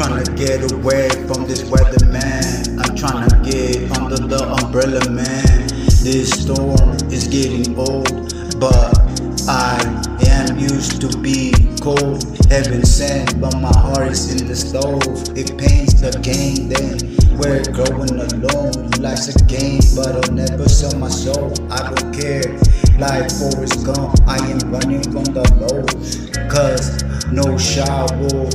Trying to get away from this weather, man. I'm trying to get under the umbrella, man. This storm is getting old, but I am used to be cold. Heaven sent, but my heart is in the stove. It pains the game, then we're going alone. Life's a game, but I'll never sell my soul. I don't care. Like Forrest Gump, I am running from the lows. Cause no shower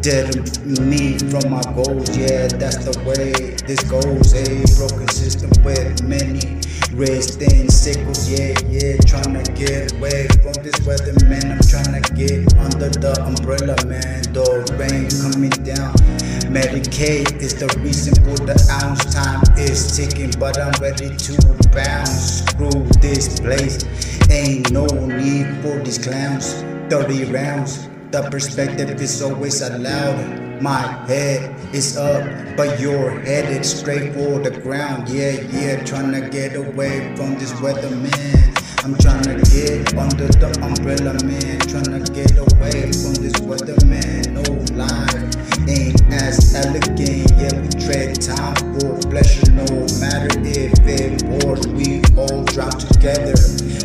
dead me from my goals. Yeah, that's the way this goes. A broken system with many wrists and sickles. Yeah, yeah, trying to get away from this weather, man. I'm trying to get under the umbrella, man. The rain coming down. Medicaid is the reason for the ounce. Time is ticking, but I'm ready to bounce. Screw this place. Ain't no need for these clowns. 30 rounds. The perspective is always allowed. My head is up, but you're headed straight for the ground. Yeah, yeah, trying to get away from this weather, man. I'm trying to get under the umbrella, man. Trying to get away We all drop together,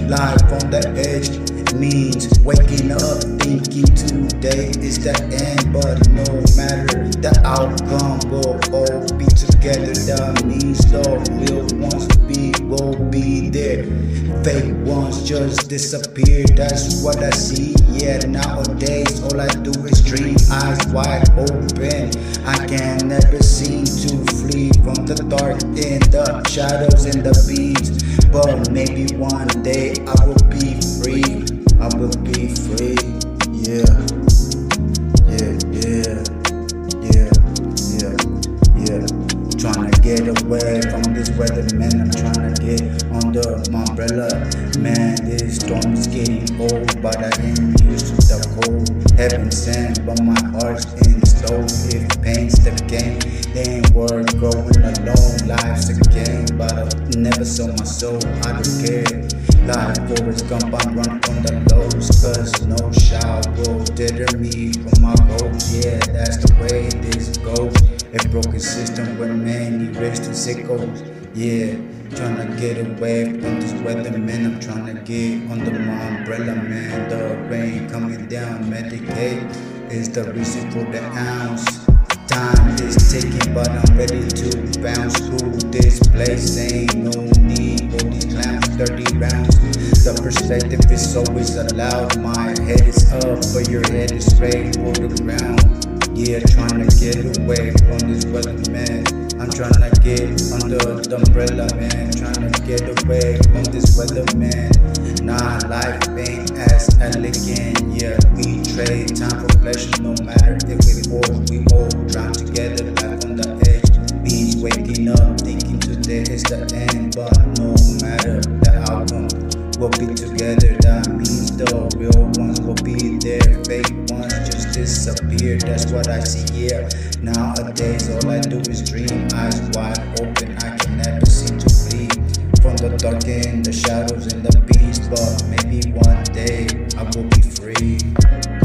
live on the edge means waking up thinking today is the end. But no matter the outcome we'll all be together. That means the real ones just disappear that's what i see yeah nowadays all i do is dream eyes wide open i can never seem to flee from the dark and the shadows and the beats but maybe one day i will be free I will be free. Yeah. Yeah, yeah. Yeah, yeah, yeah. Trying get away from this weather, man. I'm trying to get under my umbrella. Man, this storm getting old, but I am used to the cold. Heaven sent, but my heart's in stove. If pain's the game, then we're growing alone. Life's a game, but I'll never sell my soul. I don't care. Like Forrest Gump, I'm running from the lows Cause no shower will deter me from my goals Yeah, that's the way this goes A broken system with many wrists and sickles Yeah, trying to get away from this weather, man I'm trying to get under my umbrella, man The rain coming down, Medicaid is the reason for the ounce Time is ticking, but I'm ready to bounce through this place Ain't no need for these clowns, 30 rounds the perspective is always allowed. My head is up, but your head is straight for the ground. Yeah, trying to get away from this weather, man. I'm trying to get under the umbrella, man. Trying to get away from this weather, man. Nah, life ain't as elegant. Yeah, we trade time for pleasure, no matter if we fall, we all drown together, life on the edge. Means waking up, thinking today is the end, but no matter the outcome we'll be together. That means the real ones will be there. Fake ones just disappear. That's what I see here. Nowadays, all I do is dream. Eyes wide open. I can never seem to flee from the dark and the shadows and the beast. But maybe one day I will be free.